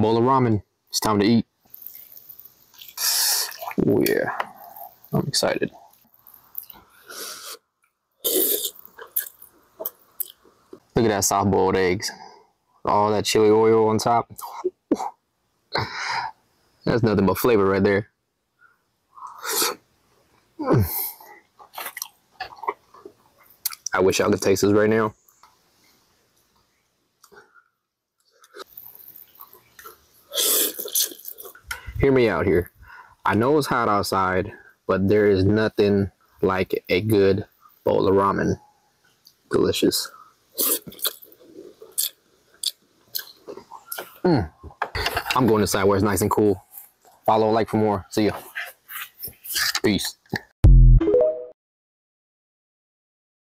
Bowl of ramen. It's time to eat. Oh yeah. I'm excited. Look at that soft boiled eggs. All that chili oil on top. That's nothing but flavor right there. I wish I could taste this right now. Hear me out here. I know it's hot outside, but there is nothing like a good bowl of ramen. Delicious. Mm. I'm going inside where it's nice and cool. Follow, like for more. See ya. Peace.